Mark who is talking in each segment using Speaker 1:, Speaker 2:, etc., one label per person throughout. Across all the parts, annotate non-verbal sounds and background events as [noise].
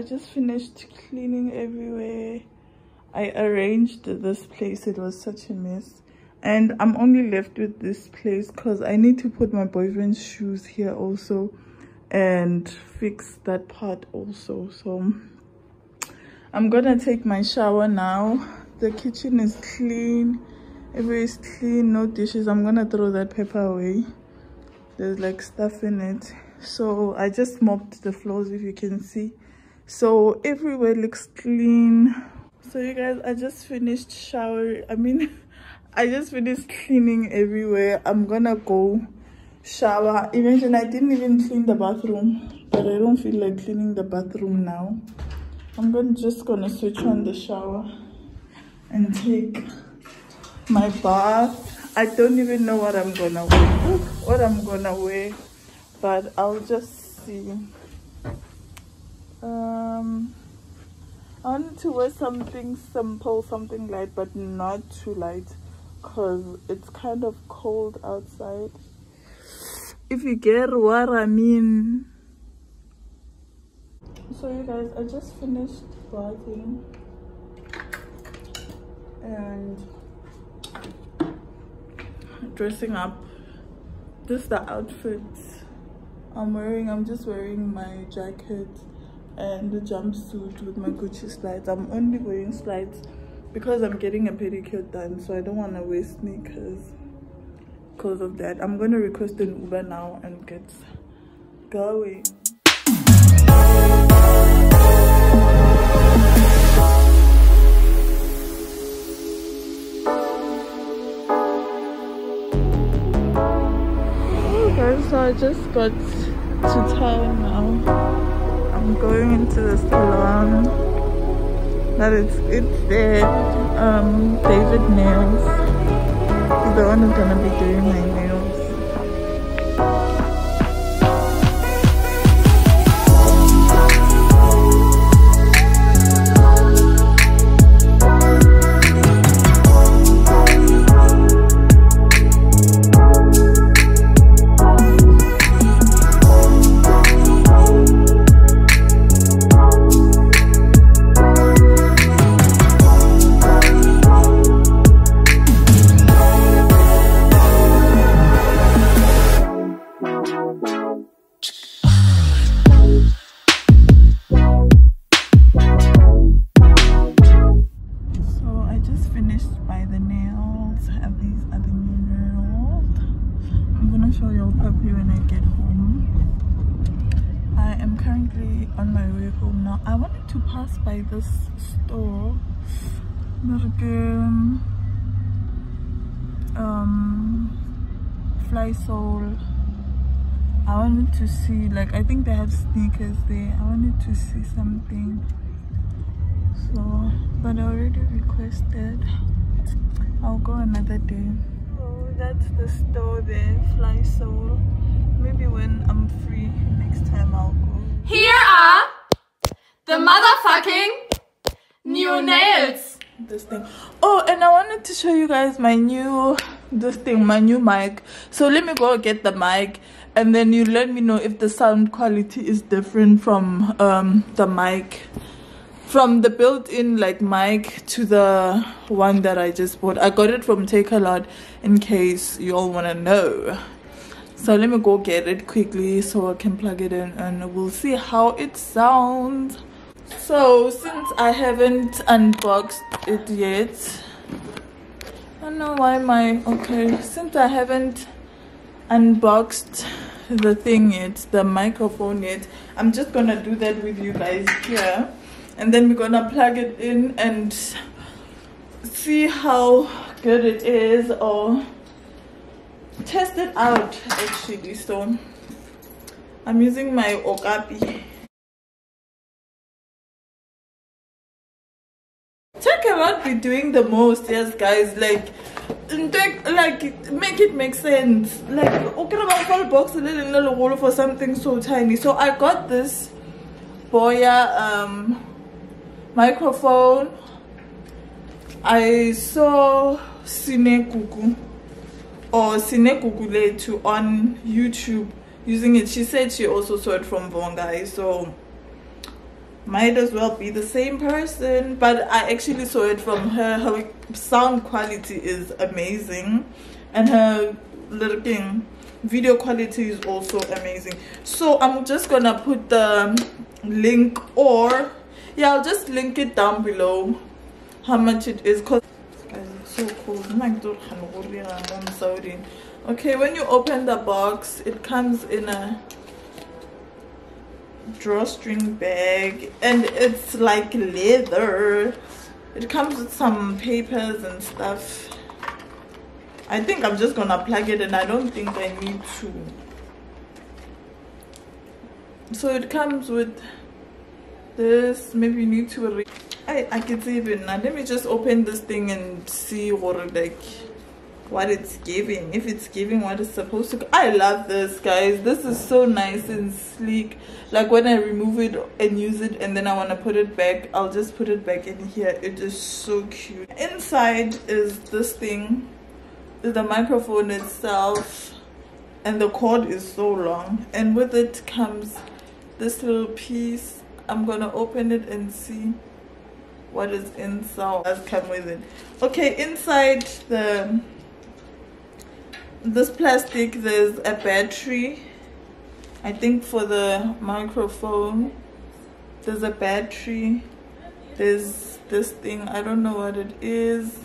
Speaker 1: i just finished cleaning everywhere. I arranged this place. It was such a mess. And i'm only left with this place because i need to put my boyfriend's shoes here also and fix that part also. So i'm gonna take my shower now. The kitchen is clean. Everywhere is clean. No dishes. I'm gonna throw that paper away. There's like stuff in it. So i just mopped the floors if you can see so everywhere looks clean. So you guys i just finished shower i mean [laughs] i just finished cleaning everywhere. I'm gonna go shower. Imagine i didn't even clean the bathroom but i don't feel like cleaning the bathroom now. I'm gonna just gonna switch on the shower and take my bath. I don't even know what i'm gonna wear. What i'm gonna wear but I'll just see. Um, I wanted to wear something simple, something light, but not too light because it's kind of cold outside. If you get what I mean. So you guys, I just finished bathing and dressing up. This is the outfit I'm wearing, I'm just wearing my jacket and the jumpsuit with my Gucci slides. I'm only wearing slides because I'm getting a pedicure done, so I don't want to wear sneakers because of that. I'm going to request an Uber now and get going. so I just got to town now. I'm going into the salon. That it's it's. Um, David Nails. He's the one who's gonna be doing my nails. Lysol. I wanted to see, like, I think they have sneakers there. I wanted to see something. So, but I already requested. I'll go another day. Oh, that's the store there, Fly Soul. Maybe when I'm free next time I'll go.
Speaker 2: Here are the motherfucking new nails.
Speaker 1: This thing. Oh, and I wanted to show you guys my new this thing my new mic. So let me go get the mic and then you let me know if the sound quality is different from um the mic. From the built-in like mic to the one that i just bought. I got it from Takealot in case you all want to know. So let me go get it quickly so i can plug it in and we'll see how it sounds so since i haven't unboxed it yet I don't know why my okay since I haven't unboxed the thing yet the microphone yet I'm just gonna do that with you guys here. And then we're gonna plug it in and see how good it is or test it out actually so I'm using my Okapi cannot be doing the most yes guys like like make it make sense. Like okay box a little wall for something so tiny. So i got this boya um microphone. I saw sinekuku or sinekuku to on youtube using it. She said she also saw it from vongai so might as well be the same person but i actually saw it from her her sound quality is amazing and her looking video quality is also amazing. So i'm just gonna put the link or yeah i'll just link it down below how much it is because it's so cool. Oh okay when you open the box it comes in a drawstring bag and it's like leather. It comes with some papers and stuff. I think I'm just gonna plug it and I don't think I need to. So it comes with this. Maybe you need to I, I can see even now let me just open this thing and see what like what it's giving if it's giving what it's supposed to i love this guys this is so nice and sleek. Like when i remove it and use it and then i want to put it back i'll just put it back in here it is so cute. Inside is this thing the microphone itself and the cord is so long and with it comes this little piece. I'm gonna open it and see what is inside does come with it. Okay inside the this plastic there's a battery. I think for the microphone there's a battery. There's this thing i don't know what it is.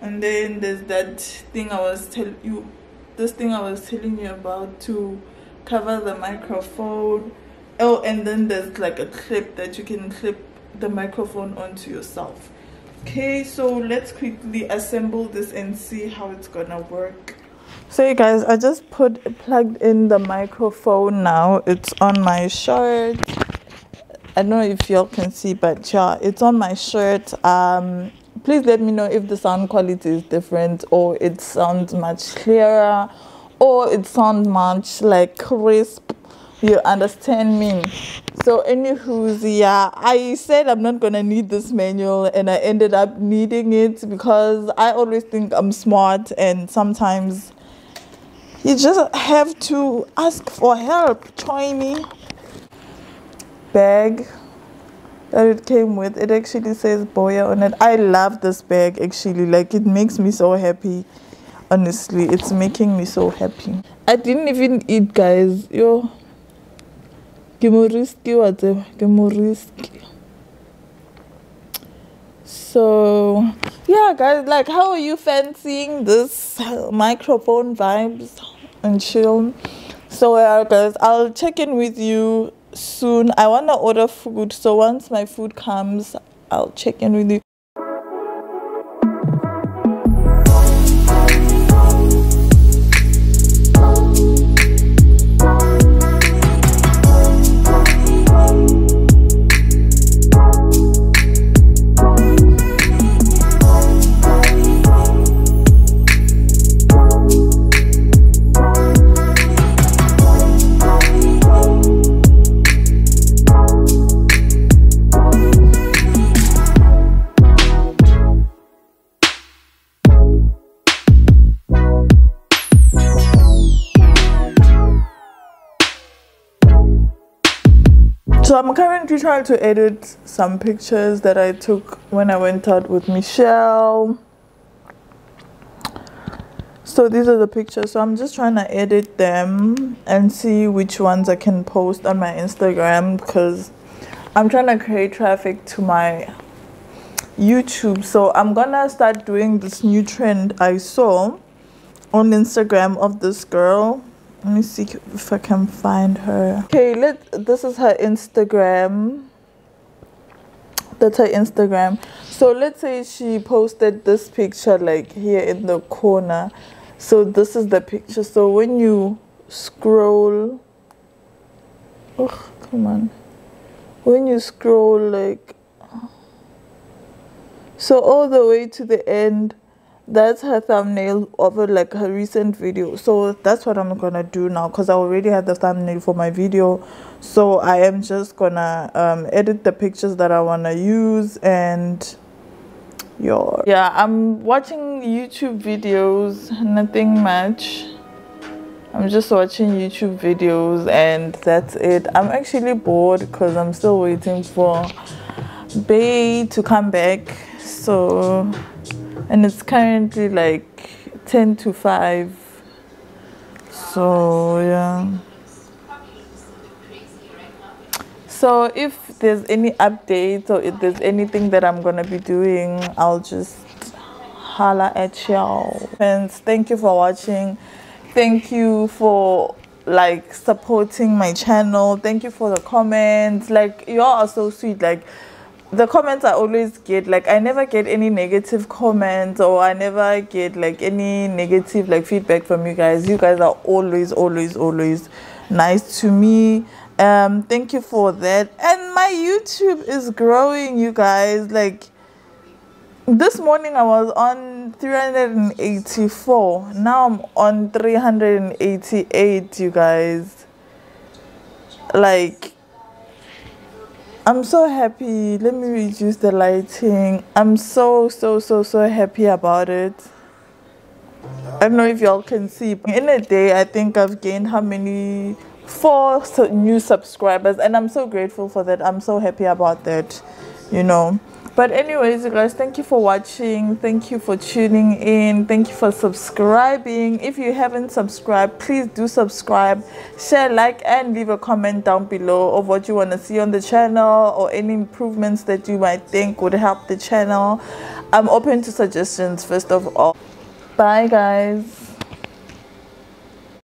Speaker 1: And then there's that thing i was telling you this thing i was telling you about to cover the microphone. Oh and then there's like a clip that you can clip the microphone onto yourself. Okay so let's quickly assemble this and see how it's gonna work so you guys i just put plugged in the microphone now. It's on my shirt. I don't know if y'all can see but yeah it's on my shirt. Um please let me know if the sound quality is different or it sounds much clearer or it sounds much like crisp. You understand me? So anywho's yeah i said i'm not gonna need this manual and i ended up needing it because i always think i'm smart and sometimes you just have to ask for help. Me. Bag that it came with. It actually says boya on it. I love this bag actually. Like it makes me so happy. Honestly it's making me so happy. I didn't even eat guys. Yo. Ke mo risky so yeah guys like how are you fancying this microphone vibes and chill? So yeah guys i'll check in with you soon. I want to order food so once my food comes i'll check in with you I'm trying to edit some pictures that I took when I went out with Michelle. So these are the pictures. So I'm just trying to edit them and see which ones I can post on my Instagram because I'm trying to create traffic to my YouTube. So I'm gonna start doing this new trend I saw on Instagram of this girl let me see if I can find her. Okay, let this is her Instagram. That's her Instagram. So let's say she posted this picture like here in the corner. So this is the picture. So when you scroll Oh, come on. When you scroll like so all the way to the end that's her thumbnail of like her recent video so that's what i'm gonna do now because i already had the thumbnail for my video so i am just gonna um, edit the pictures that i want to use and your yeah i'm watching youtube videos nothing much I'm just watching YouTube videos and that's it. I'm actually bored because I'm still waiting for Bay to come back. So, and it's currently like 10 to 5. So, yeah. So, if there's any updates or if there's anything that I'm gonna be doing, I'll just holla at y'all. Friends, thank you for watching thank you for like supporting my channel thank you for the comments like you all are so sweet like the comments i always get like i never get any negative comments or i never get like any negative like feedback from you guys you guys are always always always nice to me um thank you for that and my youtube is growing you guys like this morning I was on 384. Now I'm on 388, you guys. Like, I'm so happy. Let me reduce the lighting. I'm so, so, so, so happy about it. I don't know if y'all can see. In a day, I think I've gained how many? Four new subscribers, and I'm so grateful for that. I'm so happy about that, you know but anyways you guys thank you for watching. Thank you for tuning in. Thank you for subscribing. If you haven't subscribed please do subscribe share like and leave a comment down below of what you want to see on the channel or any improvements that you might think would help the channel. I'm open to suggestions first of all. Bye guys